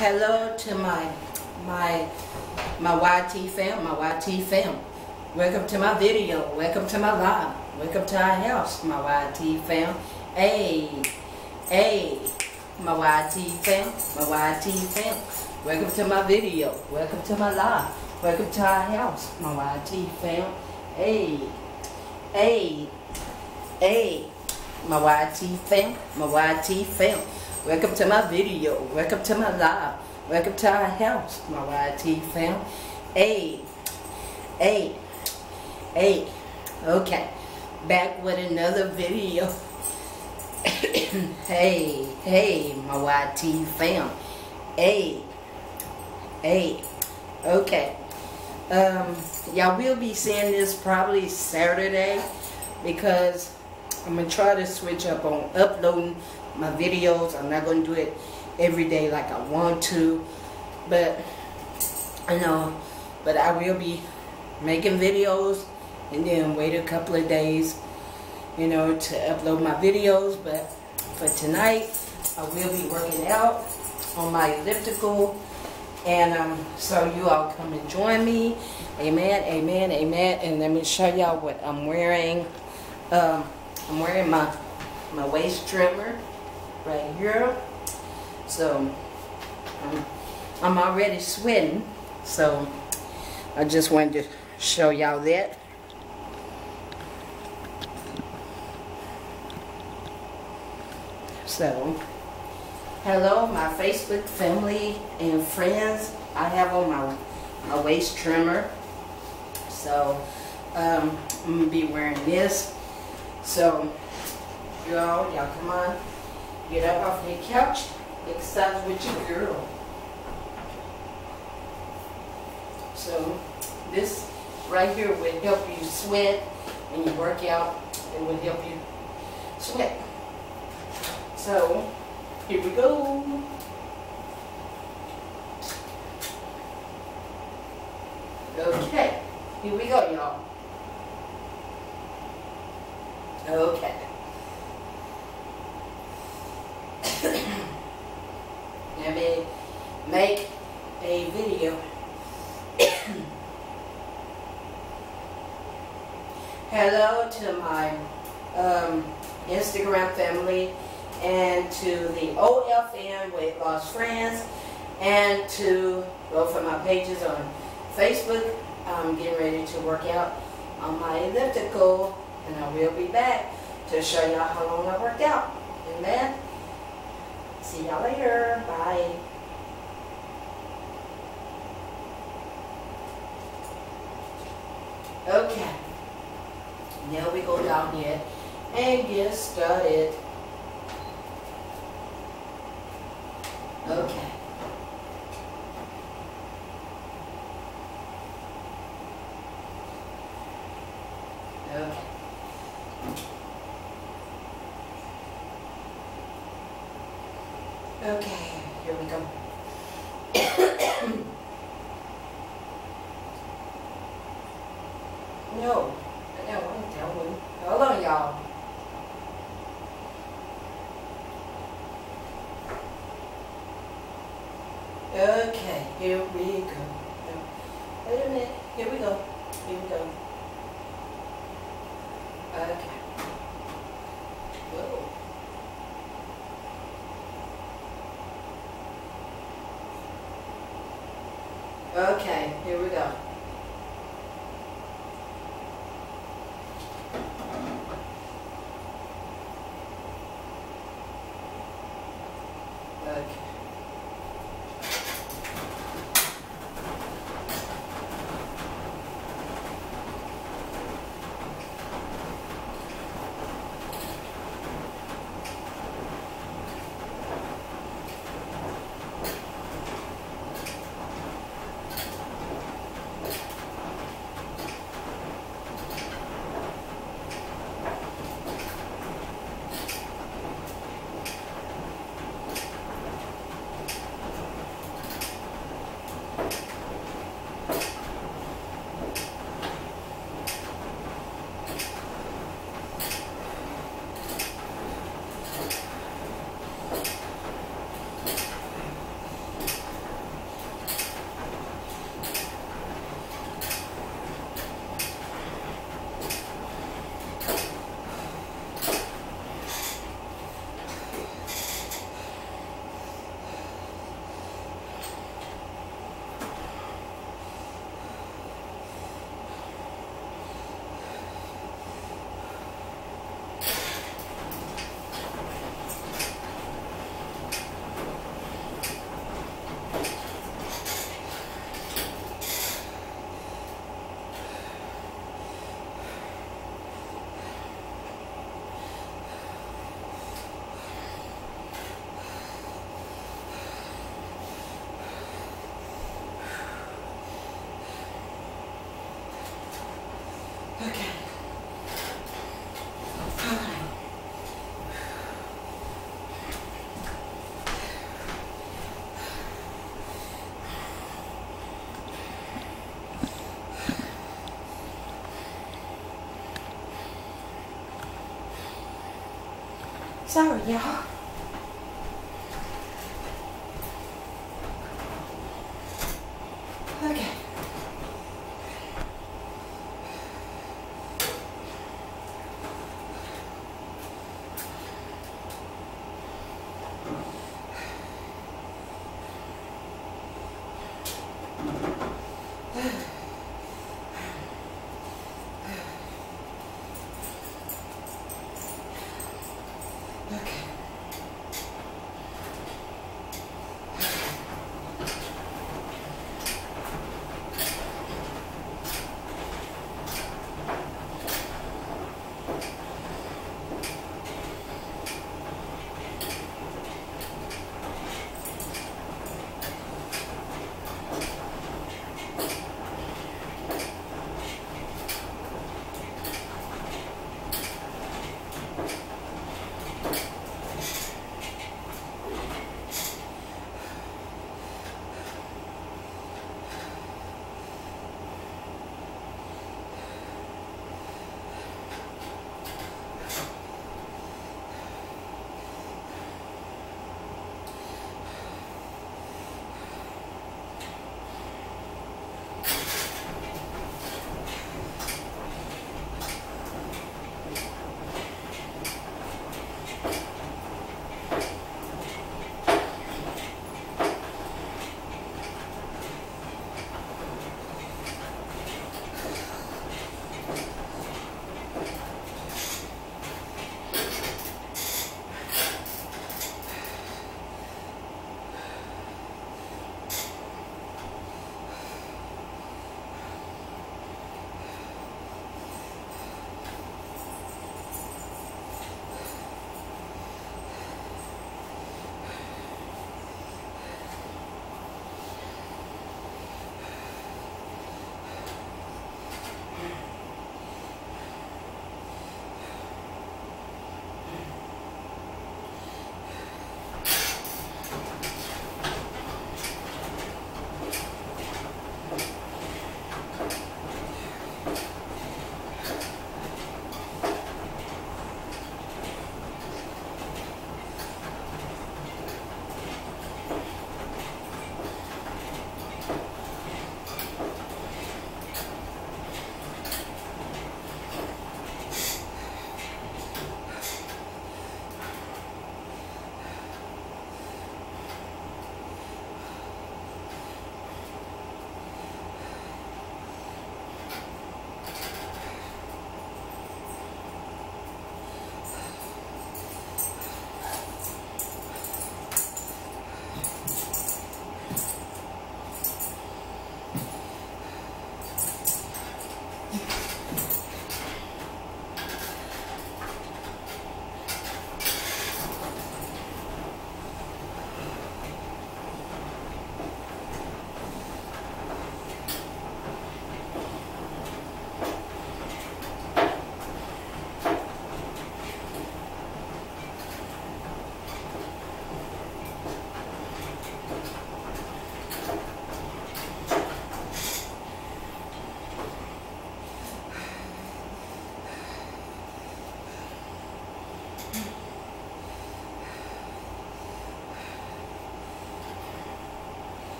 Hello to my my my YT fam, my YT fam. Welcome to my video. Welcome to my live. Welcome to our house, my YT fam. Hey, hey, my YT fam, my YT fam. Welcome to my video. Welcome to my live. Welcome to our house, my YT fam. Hey, hey, hey, my YT fam, my YT fam. Welcome to my video. Welcome to my live. Welcome to our house, my YT fam. Hey, hey, hey. Okay, back with another video. hey, hey, my YT fam. Hey, hey. Okay. Um, y'all will be seeing this probably Saturday because I'm gonna try to switch up on uploading my videos. I'm not going to do it every day like I want to. But, I know, but I will be making videos and then wait a couple of days, you know, to upload my videos. But for tonight, I will be working out on my elliptical. And um, so you all come and join me. Amen, amen, amen. And let me show y'all what I'm wearing. Um, I'm wearing my, my waist trimmer right here. So I'm, I'm already sweating. So I just wanted to show y'all that. So, hello my Facebook family and friends. I have on my, my waist trimmer. So, um, I'm going to be wearing this. So, y'all, y'all come on. Get up off the couch, exercise with your girl. So this right here will help you sweat when you work out. It will help you sweat. So here we go. Okay, here we go, y'all. Okay. Let me make a video. Hello to my um, Instagram family and to the OFN Weight Loss Friends and to both of my pages on Facebook. I'm getting ready to work out on my elliptical and I will be back to show y'all how long I worked out. Amen. See y'all later. Bye. Okay. Now we go down here and get started. Okay. Okay, here we go. no, I don't want to tell you. Hold on, y'all. Okay, here we go. Wait a minute. Here we go. Here we go. Okay. Sorry, y'all.